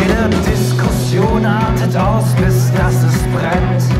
Jede Diskussion artet aus, bis das es brennt.